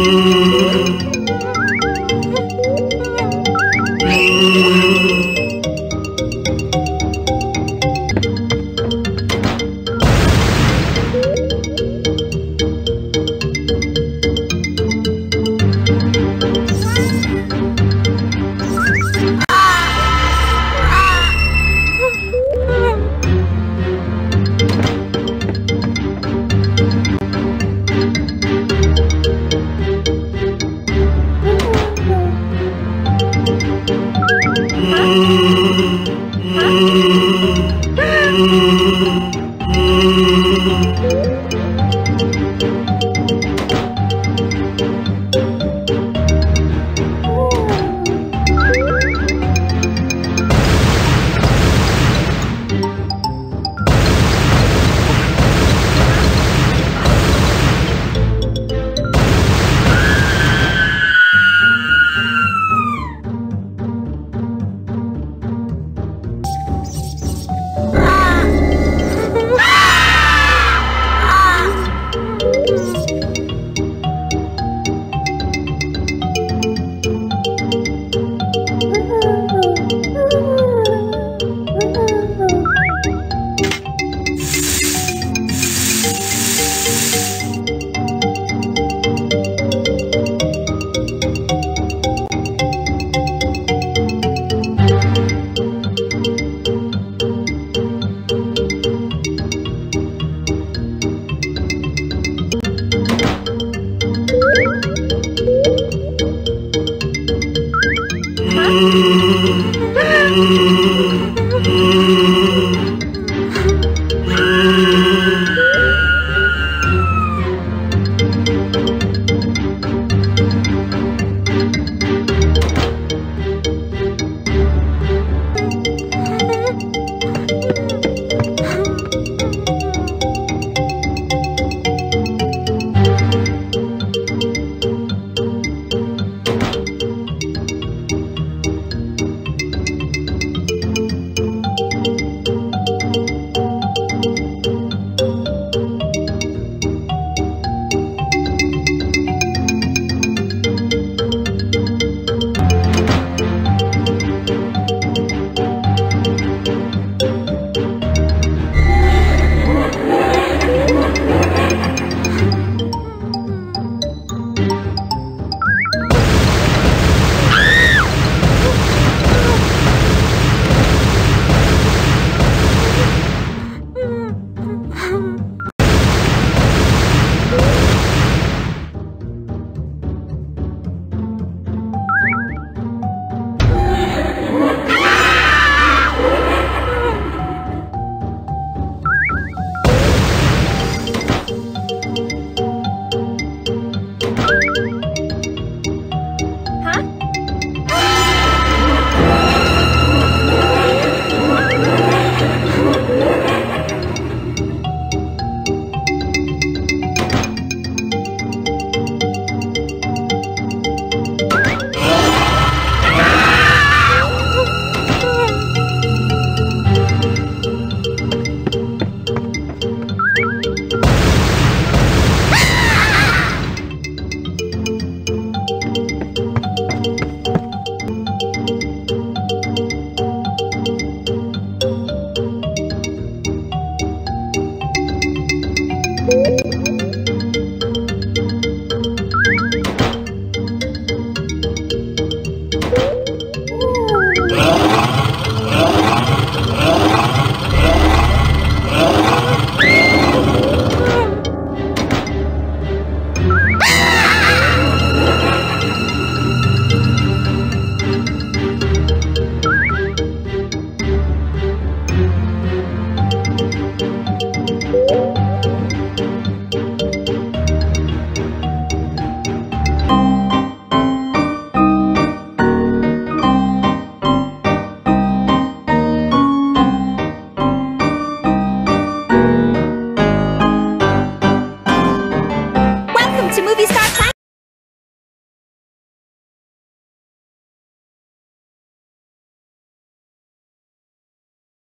Ooh.